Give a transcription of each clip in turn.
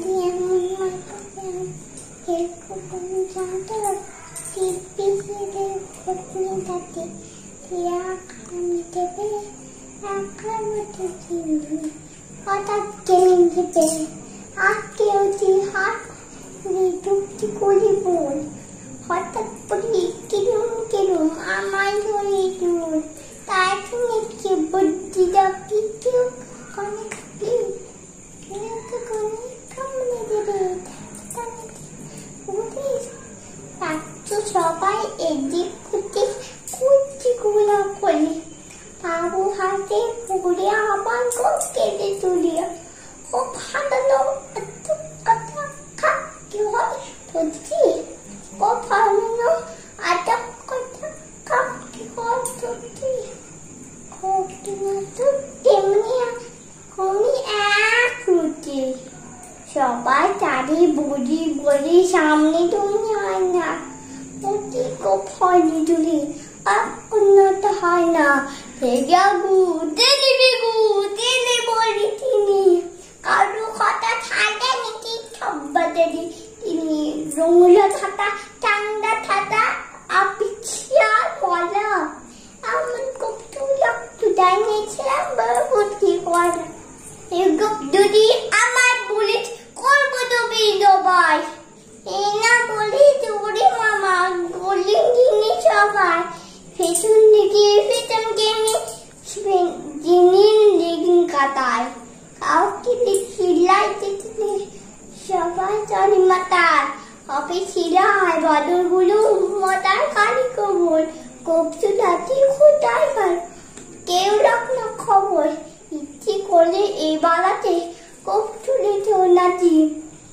দিয়ে এমন হঠাৎ কেউ করি হঠাৎ করে কিরম কিরম আমার ধরে দূর তার সঙ্গে কি বুদ্ধি ডাকি কেউ কনে কি কেউ কনে কামনে দেবে পাচ্ছ সবাই এদিক ওদিক কুচি গুলা করে। বাবু হাতে পড়ে আবার কেটে তুলিয়া ও ভালো এত কথা কি হয় সত্যি ও আটা কথা রুটি। সবাই তারি বুড়ি বলি, সামনে তুমি হয় না। খুব হয়নি তুলি আর উন্নত হয় না। ভেগা গু দিলি গু দিলি বলি তিনি। কারও কথা থাকে নাকি সব্বাদেরই তিনি। রঙলা থাকা টাঙ্গা থাকা আপিছিয়া বলা। আমার খুব তুলক তুদাই নিয়েছিলাম বড় বুদ্ধি করা এগুপ যদি আমার বুলেট করব তো বিন্দবাই এই না বলি দৌড়ে মামা বললেন যিনি সবাই পেছন দিকে পেছন কেমনি যিনি লেগিং কাটায় কাউকে খিলাই দিতে সবাই জানি মাতার হবে ছিড়ায় বদলগুলো মতার কালি কবর কবচু দাঁতি খোদায় ঘর কেউ রাখ না খবর ইচ্ছে করলে এই বালাতে কবচু রেখেও নাচি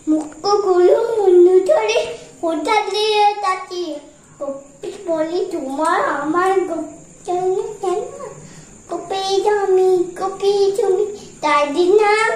মুক্তগুলো মুন্ডু ধরে ওটা দিয়ে তাকি কপি বলি তোমার আমার কেন কেন কপি আমি কপি তুমি তাই দিন নাম